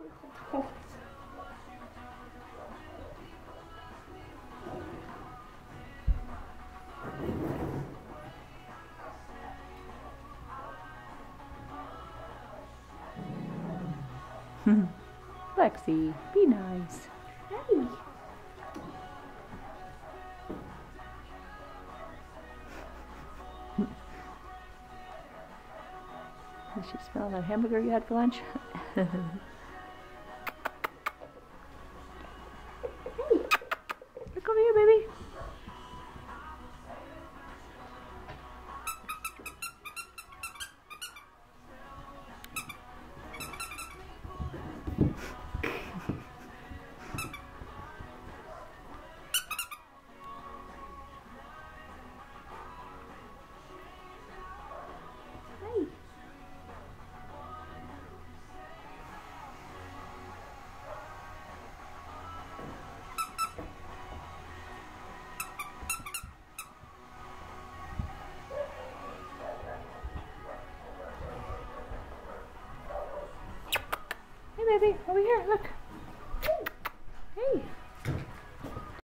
Lexi, be nice. Hey. Does she smell that hamburger you had for lunch? baby, over here, look.